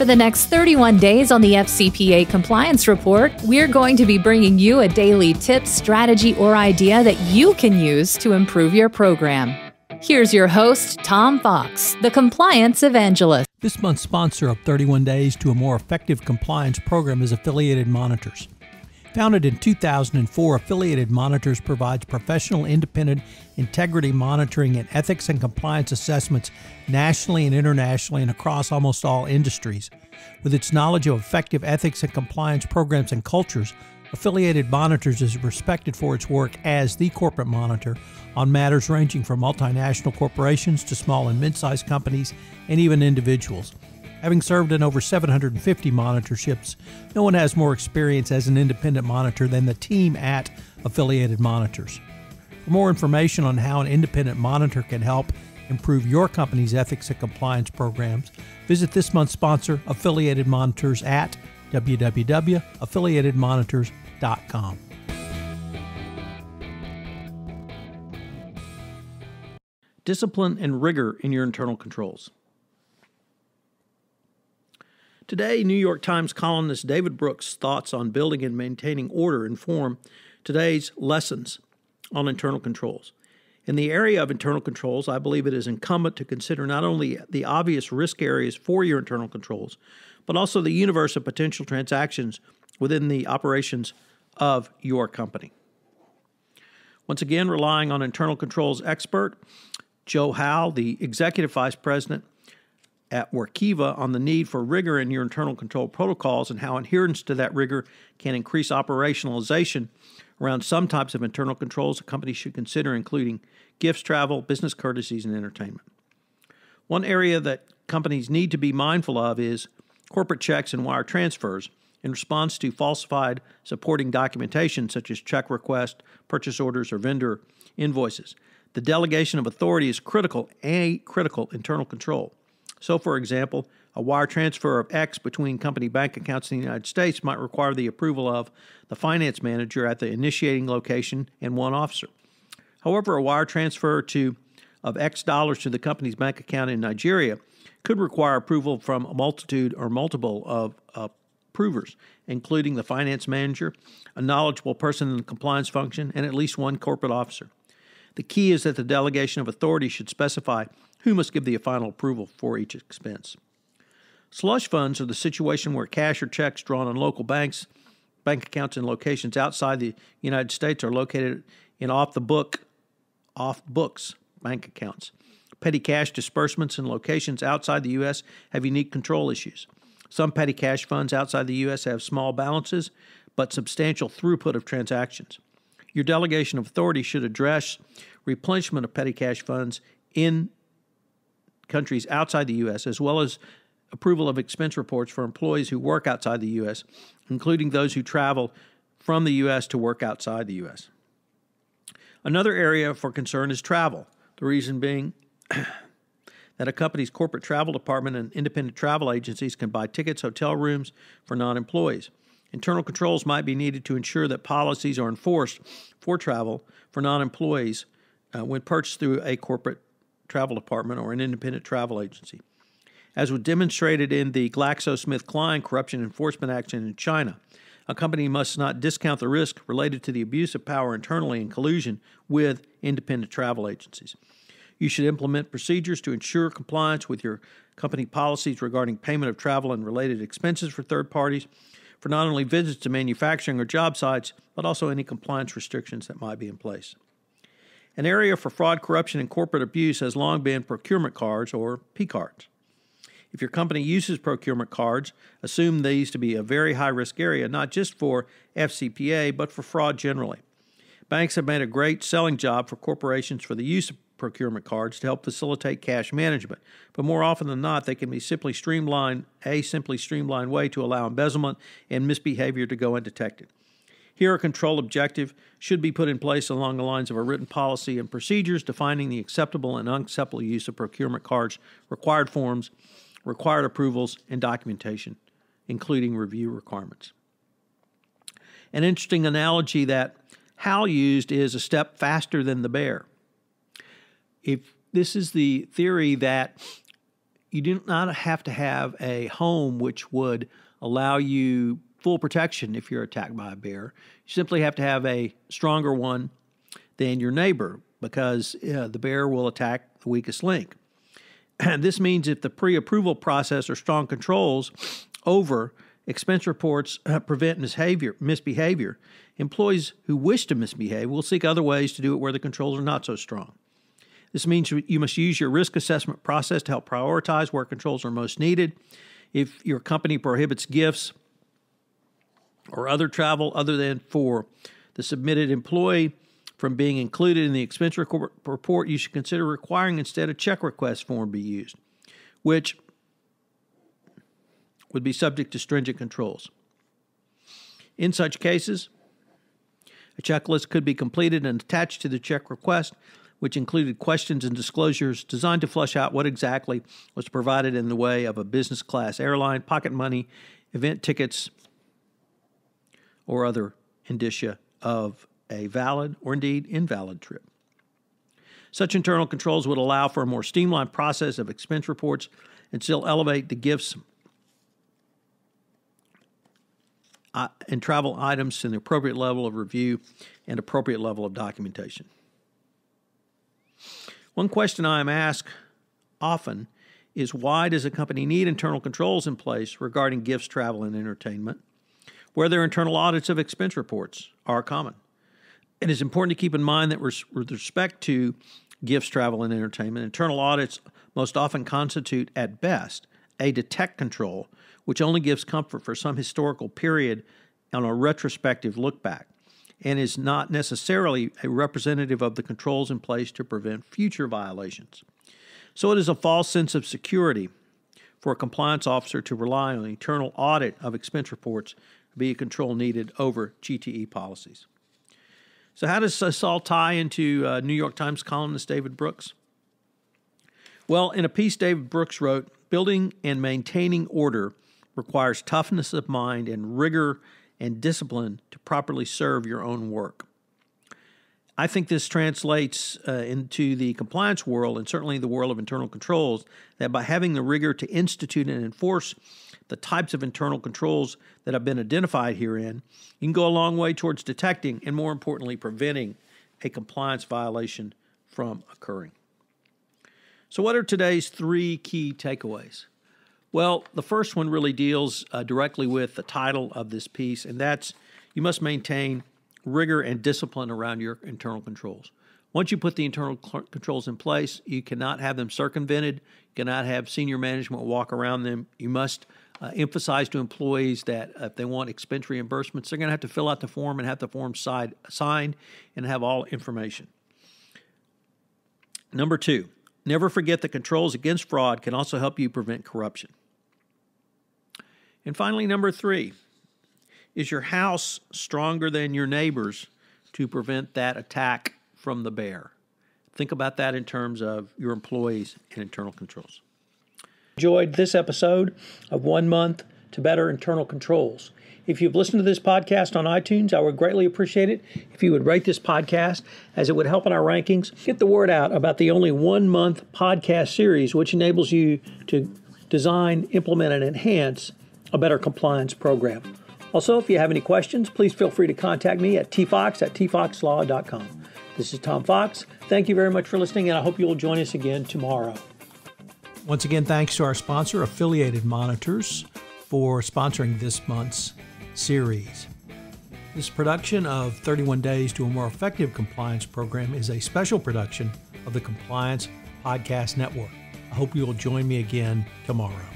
For the next 31 days on the FCPA Compliance Report, we're going to be bringing you a daily tip, strategy, or idea that you can use to improve your program. Here's your host, Tom Fox, the Compliance Evangelist. This month's sponsor of 31 Days to a More Effective Compliance program is Affiliated Monitors. Founded in 2004, Affiliated Monitors provides professional, independent integrity monitoring and ethics and compliance assessments nationally and internationally and across almost all industries. With its knowledge of effective ethics and compliance programs and cultures, Affiliated Monitors is respected for its work as the corporate monitor on matters ranging from multinational corporations to small and mid sized companies and even individuals. Having served in over 750 monitorships, no one has more experience as an independent monitor than the team at Affiliated Monitors. For more information on how an independent monitor can help improve your company's ethics and compliance programs, visit this month's sponsor, Affiliated Monitors, at www.affiliatedmonitors.com. Discipline and rigor in your internal controls. Today, New York Times columnist David Brooks' thoughts on building and maintaining order inform today's lessons on internal controls. In the area of internal controls, I believe it is incumbent to consider not only the obvious risk areas for your internal controls, but also the universe of potential transactions within the operations of your company. Once again, relying on internal controls expert Joe Howell, the executive vice president at Workiva on the need for rigor in your internal control protocols and how adherence to that rigor can increase operationalization around some types of internal controls a company should consider, including gifts, travel, business courtesies, and entertainment. One area that companies need to be mindful of is corporate checks and wire transfers in response to falsified supporting documentation such as check requests, purchase orders, or vendor invoices. The delegation of authority is critical, a critical internal control. So, for example, a wire transfer of X between company bank accounts in the United States might require the approval of the finance manager at the initiating location and one officer. However, a wire transfer to of X dollars to the company's bank account in Nigeria could require approval from a multitude or multiple of approvers, including the finance manager, a knowledgeable person in the compliance function, and at least one corporate officer. The key is that the delegation of authority should specify who must give the final approval for each expense. Slush funds are the situation where cash or checks drawn on local banks, bank accounts in locations outside the United States are located in off the book, off books bank accounts. Petty cash disbursements in locations outside the U.S. have unique control issues. Some petty cash funds outside the U.S. have small balances, but substantial throughput of transactions. Your delegation of authority should address replenishment of petty cash funds in countries outside the U.S., as well as approval of expense reports for employees who work outside the U.S., including those who travel from the U.S. to work outside the U.S. Another area for concern is travel. The reason being that a company's corporate travel department and independent travel agencies can buy tickets, hotel rooms for non employees. Internal controls might be needed to ensure that policies are enforced for travel for non employees uh, when purchased through a corporate travel department or an independent travel agency. As was demonstrated in the GlaxoSmithKline corruption enforcement action in China, a company must not discount the risk related to the abuse of power internally in collusion with independent travel agencies. You should implement procedures to ensure compliance with your company policies regarding payment of travel and related expenses for third parties for not only visits to manufacturing or job sites, but also any compliance restrictions that might be in place. An area for fraud, corruption, and corporate abuse has long been procurement cards or P cards. If your company uses procurement cards, assume these to be a very high risk area, not just for FCPA, but for fraud generally. Banks have made a great selling job for corporations for the use of procurement cards to help facilitate cash management, but more often than not, they can be simply streamlined, a simply streamlined way to allow embezzlement and misbehavior to go undetected. Here, a control objective should be put in place along the lines of a written policy and procedures defining the acceptable and unacceptable use of procurement cards, required forms, required approvals, and documentation, including review requirements. An interesting analogy that Hal used is a step faster than the bear. If this is the theory that you do not have to have a home which would allow you full protection if you're attacked by a bear. You simply have to have a stronger one than your neighbor because uh, the bear will attack the weakest link. And this means if the pre approval process or strong controls over expense reports uh, prevent misbehavior, misbehavior, employees who wish to misbehave will seek other ways to do it where the controls are not so strong. This means you must use your risk assessment process to help prioritize where controls are most needed. If your company prohibits gifts or other travel other than for the submitted employee from being included in the expense report, you should consider requiring instead a check request form be used, which would be subject to stringent controls. In such cases, a checklist could be completed and attached to the check request which included questions and disclosures designed to flush out what exactly was provided in the way of a business class airline, pocket money, event tickets, or other indicia of a valid or indeed invalid trip. Such internal controls would allow for a more streamlined process of expense reports and still elevate the gifts uh, and travel items to the appropriate level of review and appropriate level of documentation. One question I am asked often is why does a company need internal controls in place regarding gifts, travel, and entertainment, where their internal audits of expense reports are common? It is important to keep in mind that with respect to gifts, travel, and entertainment, internal audits most often constitute, at best, a detect control, which only gives comfort for some historical period on a retrospective look back and is not necessarily a representative of the controls in place to prevent future violations. So it is a false sense of security for a compliance officer to rely on internal audit of expense reports to be a control needed over GTE policies. So, how does this all tie into uh, New York Times columnist David Brooks? Well, in a piece David Brooks wrote, building and maintaining order requires toughness of mind and rigor and discipline to properly serve your own work. I think this translates uh, into the compliance world and certainly the world of internal controls that by having the rigor to institute and enforce the types of internal controls that have been identified herein, you can go a long way towards detecting and, more importantly, preventing a compliance violation from occurring. So, what are today's three key takeaways? Well, the first one really deals uh, directly with the title of this piece, and that's you must maintain rigor and discipline around your internal controls. Once you put the internal cl- controls in place, you cannot have them circumvented. You cannot have senior management walk around them. You must uh, emphasize to employees that if they want expense reimbursements, they're going to have to fill out the form and have the form side, signed and have all information. Number two, never forget that controls against fraud can also help you prevent corruption. And finally, number three is your house stronger than your neighbors to prevent that attack from the bear? Think about that in terms of your employees and internal controls. Enjoyed this episode of One Month to Better Internal Controls. If you've listened to this podcast on iTunes, I would greatly appreciate it if you would rate this podcast as it would help in our rankings. Get the word out about the only one month podcast series, which enables you to design, implement, and enhance a better compliance program. Also, if you have any questions, please feel free to contact me at tfox at tfoxlaw.com. This is Tom Fox. Thank you very much for listening, and I hope you will join us again tomorrow. Once again, thanks to our sponsor, Affiliated Monitors, for sponsoring this month's series. This production of 31 Days to a More Effective Compliance Program is a special production of the Compliance Podcast Network. I hope you will join me again tomorrow.